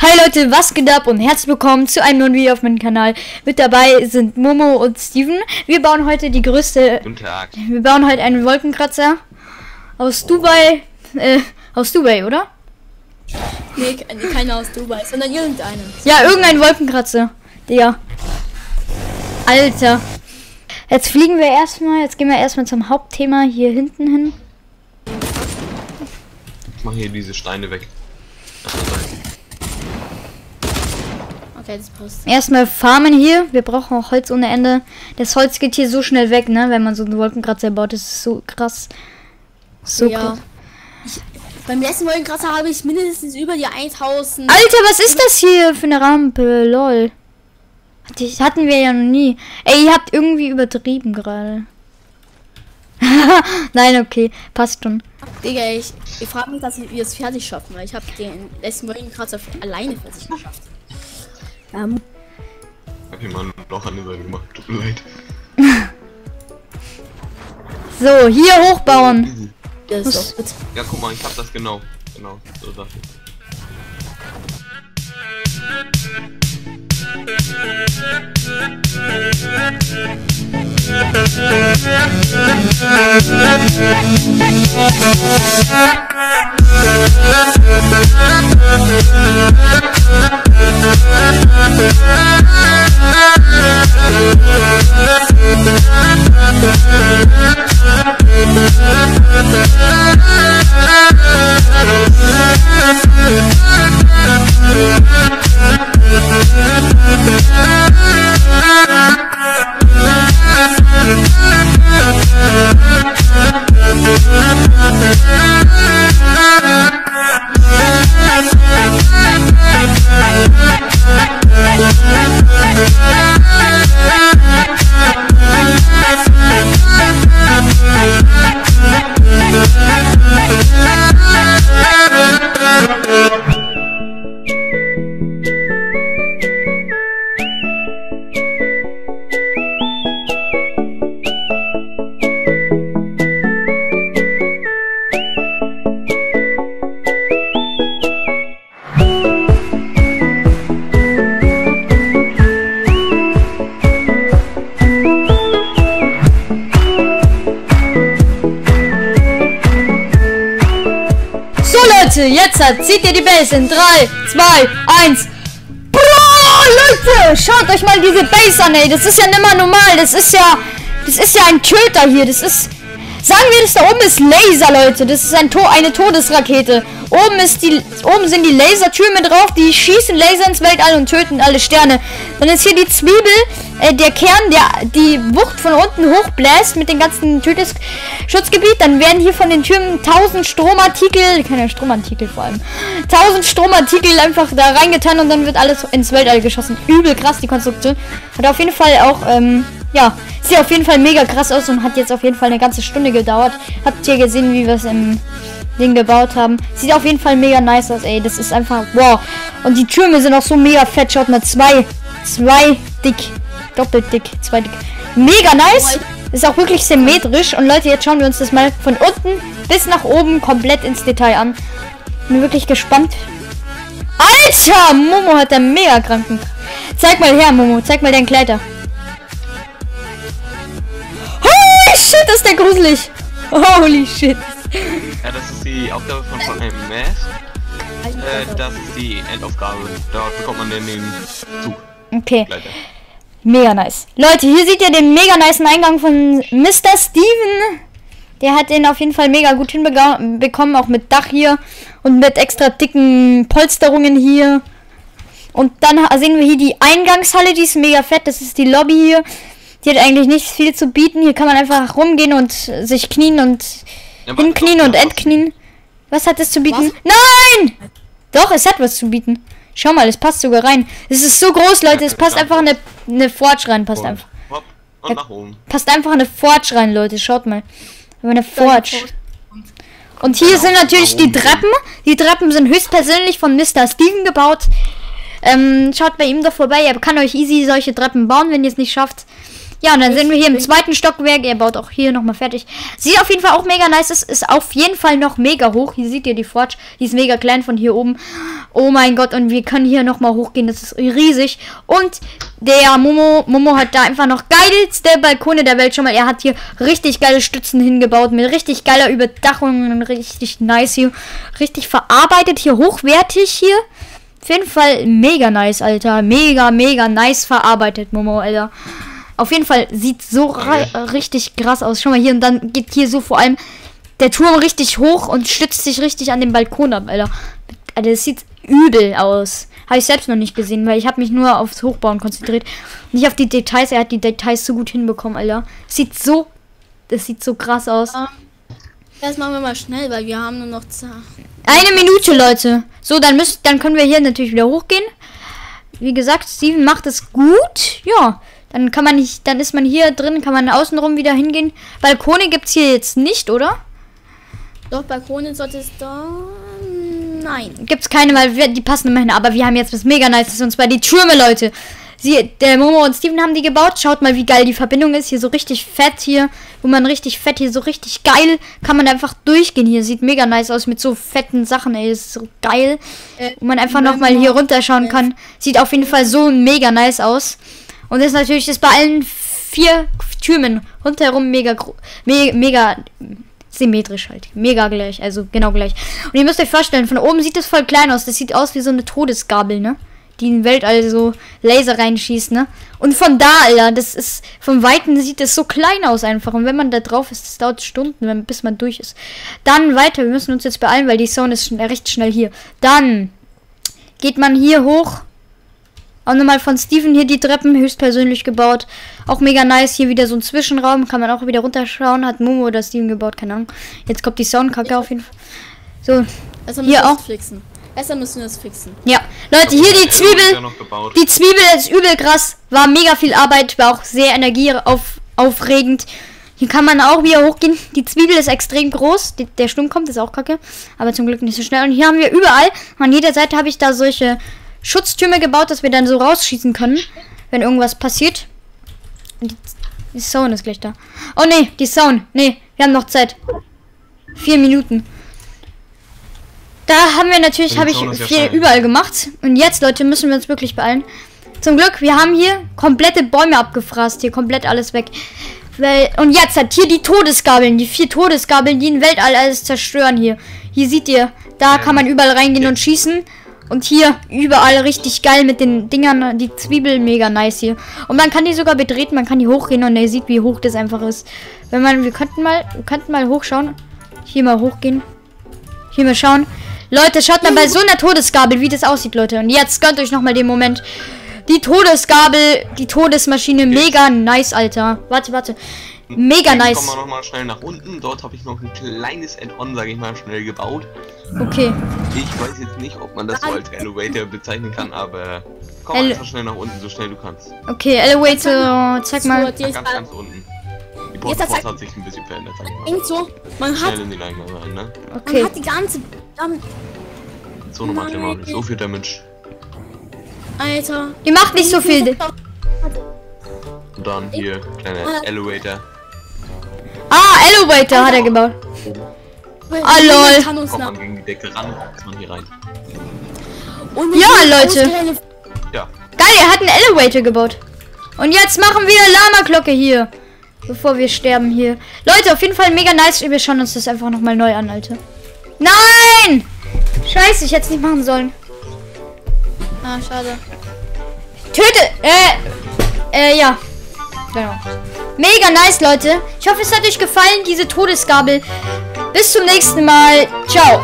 Hi Leute, was geht ab und herzlich willkommen zu einem neuen Video auf meinem Kanal. Mit dabei sind Momo und Steven. Wir bauen heute die größte, Guten Tag. wir bauen heute einen Wolkenkratzer aus Dubai, äh, aus Dubai, oder? Nee, ke- keiner aus Dubai, sondern irgendeiner. Ja, irgendein Wolkenkratzer. Digga. Alter. Jetzt fliegen wir erstmal, jetzt gehen wir erstmal zum Hauptthema hier hinten hin. Ich mache hier diese Steine weg. Okay, das passt. Erstmal farmen hier. Wir brauchen auch Holz ohne Ende. Das Holz geht hier so schnell weg, ne? Wenn man so einen Wolkenkratzer baut. Das ist so krass. So ja. krass. Ich, beim letzten Wolkenkratzer habe ich mindestens über die 1000. Alter, was ist das hier für eine Rampe? Lol. Das hatten wir ja noch nie. Ey, ihr habt irgendwie übertrieben gerade. Nein, okay. Passt schon. Digga, ich, ich frage mich, dass wir es fertig schaffen, weil ich habe den letzten Wolkenkratzer für- alleine für sich geschafft. Ähm, Ich hab mal ein Loch an der Seite gemacht. Tut mir leid. So, hier hochbauen. das Was? ist doch gut. Ja, guck mal, ich hab das genau. Genau, so dachte ich. So, Leute, jetzt hat, zieht ihr die Base in 3, 2, 1. Bro, Leute, schaut euch mal diese Base an, ey. Das ist ja nicht mal normal. Das ist ja, das ist ja ein Töter hier. Das ist, sagen wir, das da oben ist Laser, Leute. Das ist ein to eine Todesrakete. Oben ist die, oben sind die Lasertürme drauf. Die schießen Laser ins Weltall und töten alle Sterne. Dann ist hier die Zwiebel, äh, der Kern, der die Wucht von unten hochbläst mit dem ganzen Tötungsschutzgebiet. Dann werden hier von den Türmen 1000 Stromartikel, keine Stromartikel vor allem, 1000 Stromartikel einfach da reingetan und dann wird alles ins Weltall geschossen. Übel krass die Konstruktion. Hat auf jeden Fall auch, ähm, ja, sieht auf jeden Fall mega krass aus und hat jetzt auf jeden Fall eine ganze Stunde gedauert. Habt ihr gesehen, wie wir es im Ding gebaut haben. Sieht auf jeden Fall mega nice aus, ey. Das ist einfach, wow. Und die Türme sind auch so mega fett. Schaut mal, zwei, zwei dick, doppelt dick, zwei dick. Mega nice. Ist auch wirklich symmetrisch. Und Leute, jetzt schauen wir uns das mal von unten bis nach oben komplett ins Detail an. Bin wirklich gespannt. Alter, Momo hat einen mega kranken. Zeig mal her, Momo. Zeig mal deinen Kleider. Holy shit, ist der gruselig. Holy shit. Ja, das ist die Aufgabe von, von einem Math. Äh, das ist die Endaufgabe. Dort bekommt man den Zug. Okay. Leiter. Mega nice. Leute, hier seht ihr den mega niceen Eingang von Mr. Steven. Der hat den auf jeden Fall mega gut hinbekommen, auch mit Dach hier und mit extra dicken Polsterungen hier. Und dann sehen wir hier die Eingangshalle, die ist mega fett. Das ist die Lobby hier. Die hat eigentlich nicht viel zu bieten. Hier kann man einfach rumgehen und sich knien und Ja, hinknien und entknien. Was hat es zu bieten? Nein! Doch, es hat was zu bieten. Schau mal, es passt sogar rein. Es ist so groß, Leute. Es passt einfach eine, eine Forge rein. Passt Und, einfach. hopp, und nach oben. Passt einfach eine Forge rein, Leute. Schaut mal. Eine Forge. Und hier sind natürlich die Treppen. Die Treppen sind höchstpersönlich von Mr. Steven gebaut. Ähm, schaut bei ihm doch vorbei. Er kann euch easy solche Treppen bauen, wenn ihr es nicht schafft. Ja, und dann sind wir hier im zweiten Stockwerk. Er baut auch hier nochmal fertig. Sieht auf jeden Fall auch mega nice. Es ist auf jeden Fall noch mega hoch. Hier seht ihr die Forge. Die ist mega klein von hier oben. Oh mein Gott. Und wir können hier nochmal hochgehen. Das ist riesig. Und der Momo, Momo hat da einfach noch geilste Balkone der Welt schon mal. Er hat hier richtig geile Stützen hingebaut. Mit richtig geiler Überdachung. Und richtig nice hier. Richtig verarbeitet hier. Hochwertig hier. Auf jeden Fall mega nice, Alter. Mega, mega nice verarbeitet, Momo, Alter. Auf jeden Fall sieht so richtig krass aus. Schau mal hier und dann geht hier so vor allem der Turm richtig hoch und stützt sich richtig an den Balkon ab, Alter. Alter, das sieht übel aus. Habe ich selbst noch nicht gesehen, weil ich habe mich nur aufs Hochbauen konzentriert. Nicht auf die Details. Er hat die Details so gut hinbekommen, Alter. Sieht so. Das sieht so krass aus. Das machen wir mal schnell, weil wir haben nur noch Za- Eine Minute, Leute. So, dann müssen, dann können wir hier natürlich wieder hochgehen. Wie gesagt, Steven macht es gut. Ja, dann kann man nicht, dann ist man hier drin, kann man außenrum wieder hingehen. Balkone gibt's hier jetzt nicht, oder? Doch, Balkone sollte es da. Nein. Gibt's keine, weil wir, die passen immer hin. Aber wir haben jetzt was mega nice, und zwar die Türme, Leute. Sie, der Momo und Steven haben die gebaut. Schaut mal, wie geil die Verbindung ist. Hier so richtig fett hier, wo man richtig fett hier so richtig geil kann man einfach durchgehen. Hier sieht mega nice aus mit so fetten Sachen. Ey, ist so geil. Äh, Wo man einfach noch mal hier runterschauen kann. Sieht auf jeden Fall so mega nice aus. Und das ist natürlich ist bei allen vier Türmen rundherum mega me mega symmetrisch halt. Mega gleich, also genau gleich. Und ihr müsst euch vorstellen, von oben sieht das voll klein aus. Das sieht aus wie so eine Todesgabel, ne? Die in Weltall so Laser reinschießt, ne? Und von da, Alter, das ist, von Weitem sieht das so klein aus einfach. Und wenn man da drauf ist, das dauert Stunden, wenn, bis man durch ist. Dann weiter, wir müssen uns jetzt beeilen, weil die Zone ist schn recht schnell hier. Dann geht man hier hoch. Auch nochmal von Steven hier die Treppen höchstpersönlich gebaut. Auch mega nice. Hier wieder so ein Zwischenraum. Kann man auch wieder runterschauen. Hat Momo oder Steven gebaut, keine Ahnung. Jetzt kommt die Soundkacke auf jeden Fall. So, Besser Hier müssen wir auch. das fixen. Besser müssen wir das fixen. ja. Leute, hier die Zwiebel. Die Zwiebel ist übel krass. War mega viel Arbeit. War auch sehr energieaufregend. Hier kann man auch wieder hochgehen. Die Zwiebel ist extrem groß. Die, der Sturm kommt, ist auch kacke. Aber zum Glück nicht so schnell. Und hier haben wir überall, an jeder Seite habe ich da solche Schutztürme gebaut, dass wir dann so rausschießen können, wenn irgendwas passiert. Und Die, die Zone ist gleich da. Oh nee, die Zone. Nee, wir haben noch Zeit. Vier Minuten. Da haben wir natürlich, habe ich ja viel fein. überall gemacht. Und jetzt, Leute, müssen wir uns wirklich beeilen. Zum Glück, wir haben hier komplette Bäume abgefrasst. Hier komplett alles weg. Weil, und jetzt hat hier die Todesgabeln, die vier Todesgabeln, die in Weltall alles zerstören hier. Hier seht ihr, da kann man überall reingehen und schießen. Und hier überall richtig geil mit den Dingern, die Zwiebel mega nice hier. Und man kann die sogar betreten, man kann die hochgehen und ihr sieht, wie hoch das einfach ist. Wenn man, wir könnten mal, wir könnten mal hochschauen. Hier mal hochgehen. Hier mal schauen. Leute, schaut mal bei so einer Todesgabel, wie das aussieht, Leute. Und jetzt gönnt euch nochmal den Moment. Die Todesgabel, die Todesmaschine, mega nice, Alter. Warte, warte. Mega Jetzt nice. Kommen wir nochmal schnell nach unten. Dort habe ich noch ein kleines Add-on, sage ich mal, schnell gebaut. Okay. Ich weiß jetzt nicht, ob man das so als Elevator bezeichnen kann, aber komm Ele- einfach schnell nach unten, so schnell du kannst. Okay, Elevator, zeig So, mal. die ist Ganz, ganz unten. Die Portforce hat sich ein bisschen verändert, sag ich mal. So, man hat, Schnell in den Eingang rein, ne? man Okay. hat die ganze. Dann, So nochmal klemmer, nicht so viel Damage. Alter. Die macht nicht so viel. Und dann hier, kleiner Elevator. Ah, Elevator hat er gebaut. Ah, lol. Kommt man lol. gegen die Decke ran, kommt man hier rein. Ja, Leute. Ja, Geil, er hat einen Elevator gebaut. Und jetzt machen wir Lama-Glocke hier. Bevor wir sterben hier. Leute, auf jeden Fall mega nice. Wir schauen uns das einfach nochmal neu an, Alter. Nein! Scheiße, ich hätte es nicht machen sollen. Ah, schade. Töte! Äh, äh, ja. Genau. Mega nice, Leute. Ich hoffe, es hat euch gefallen, diese Todesgabel. Bis zum nächsten Mal. Ciao.